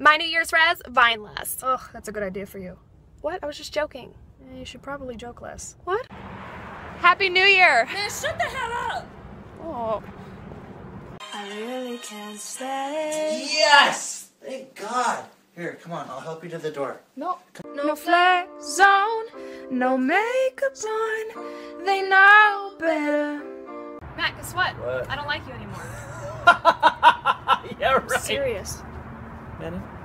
My New Year's res, vine less. Ugh, that's a good idea for you. What? I was just joking. You should probably joke less. What? Happy New Year! Man, shut the hell up! Oh. I really can't stay. Yes! Thank God. Here, come on. I'll help you to the door. No. No flex zone, no makeup on. They know better. Matt, guess what? What? I don't like you anymore. yeah, right. Serious. Manny?